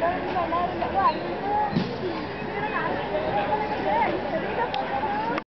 Mama, mama.